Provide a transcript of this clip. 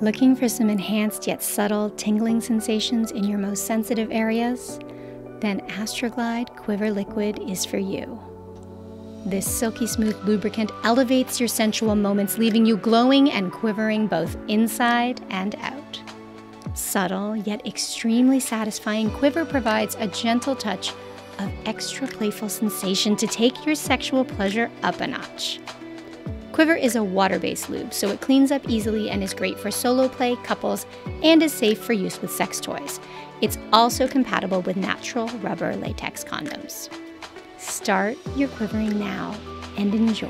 Looking for some enhanced yet subtle tingling sensations in your most sensitive areas? Then Astroglide Quiver Liquid is for you. This silky smooth lubricant elevates your sensual moments, leaving you glowing and quivering both inside and out. Subtle yet extremely satisfying, Quiver provides a gentle touch of extra playful sensation to take your sexual pleasure up a notch. Quiver is a water based lube, so it cleans up easily and is great for solo play, couples, and is safe for use with sex toys. It's also compatible with natural rubber latex condoms. Start your quivering now and enjoy.